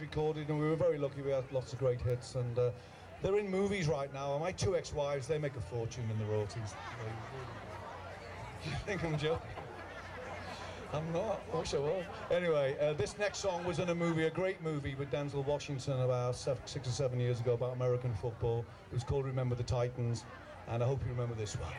recorded and we were very lucky. We had lots of great hits and uh, they're in movies right now. And my two ex-wives they make a fortune in the royalties. You think I'm joking. I'm not. I wish I was. Anyway uh, this next song was in a movie a great movie with Denzel Washington about seven, six or seven years ago about American football. It was called Remember the Titans and I hope you remember this one.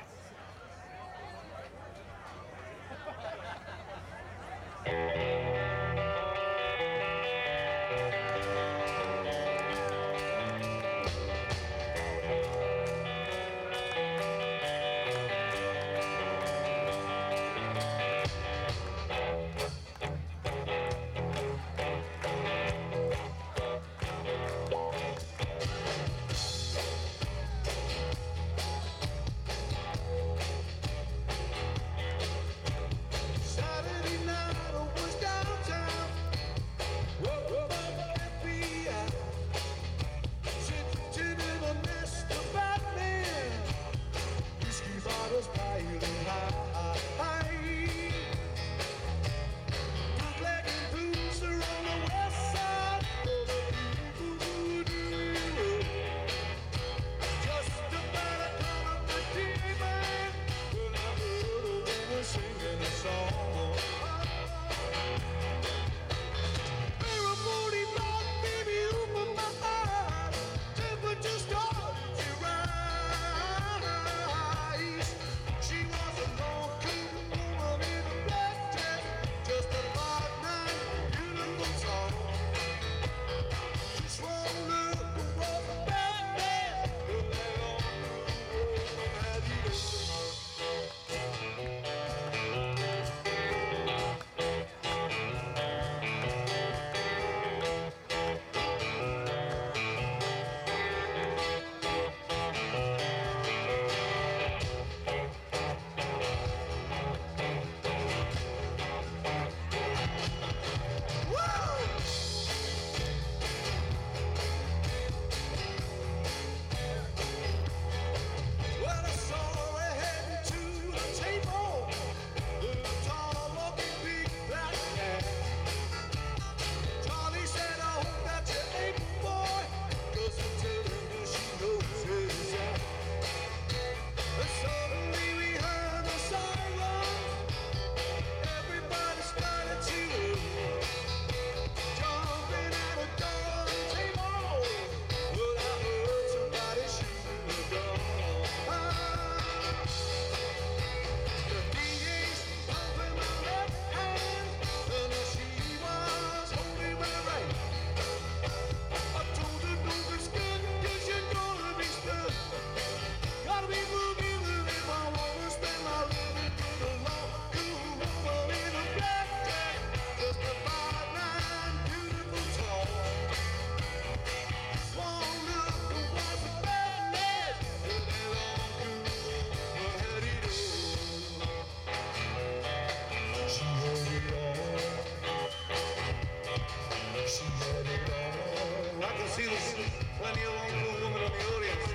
I can see there's plenty of long blue women in the audience,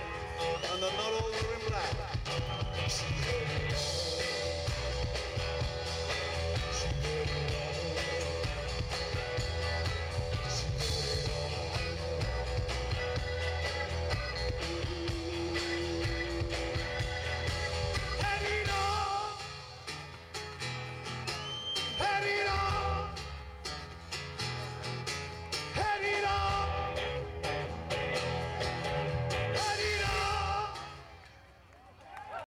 and they're not all wearing black.